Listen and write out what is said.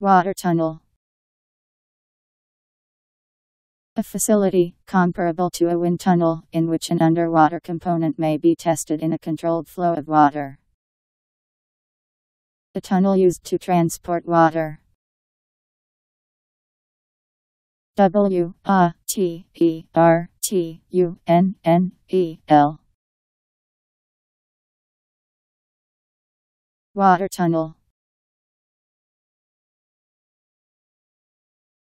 Water tunnel. A facility comparable to a wind tunnel in which an underwater component may be tested in a controlled flow of water. A tunnel used to transport water. W A T E R T U N N E L Water tunnel